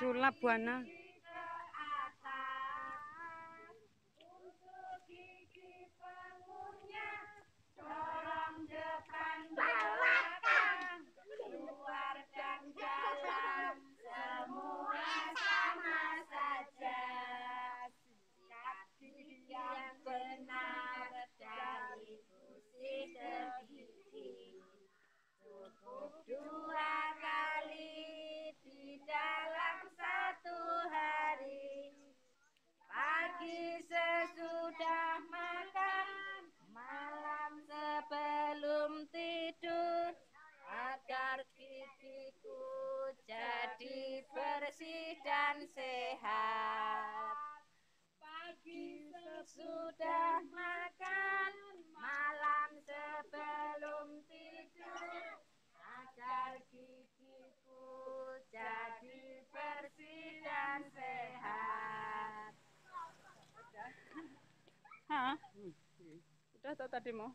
sulap buana Sudah makan malam sebelum tidur agar gigiku jadi bersih dan sehat pagi sesudah makan malam sebelum tidur agar gigiku jadi bersih dan sehat Ha? Hmm. Sudah tak tadi mau?